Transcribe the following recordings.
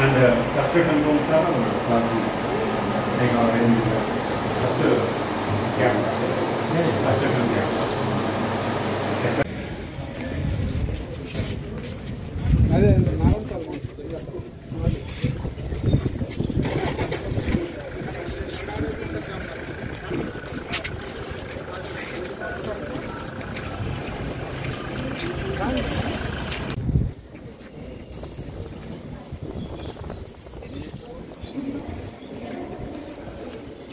And uh, cluster controls are our classes. Like our end uh, cluster. Yeah, yeah.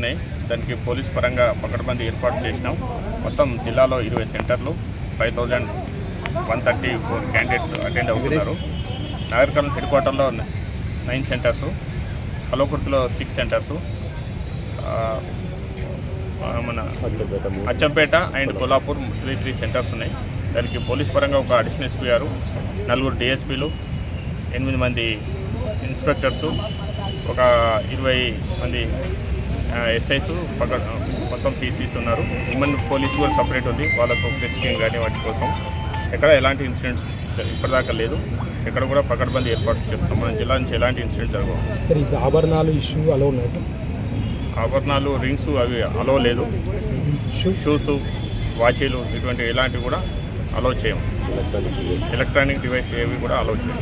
జరుగుతున్నాయి. దానికి police పరంగా పకడ్బందీ ఏర్పాటు చేసినాం. మొత్తం జిల్లాలో ఇరవై సెంటర్లు five thousand one thirty four candidates attend అవుతున్నారు. నాగరికల్ హెడ్ క్వార్టర్లో నైన్ సెంటర్సు కలవకుర్తిలో సిక్స్ సెంటర్సు మన Achampet and Kollapur three three centres ఉన్నాయి. దానికి పోలీస్ పరంగా ఒక అడిషనల్ ఎస్పీ గారు నలుగురు డిఎస్పీలు ఎనిమిది మంది ఇన్స్పెక్టర్సు ఒక ఇరవై మంది ఎస్ఐస్ పక్క మొత్తం పీసీస్ ఉన్నారు. ఉమెన్ పోలీస్ కూడా సపరేట్ ఉంది. వాళ్ళకు టెస్టింగ్ కానీ వాటి కోసం. ఎక్కడ ఎలాంటి ఇన్సిడెంట్స్ ఇప్పటిదాకా లేదు. ఎక్కడ కూడా పకడ్బందీ ఏర్పాటు చేస్తాం. మన జిల్లా నుంచి ఎలాంటి ఇన్సిడెంట్ జరగవు. ఆభరణాలు ఇష్యూ అలా ఉన్నాయి ఆభరణాలు రింగ్స్ అవి అలో లేదు. షూస్ వాచీలు ఇటువంటి ఎలాంటివి కూడా అలో చేయము ఎలక్ట్రానిక్ డివైస్ ఏవి కూడా అలో చేయము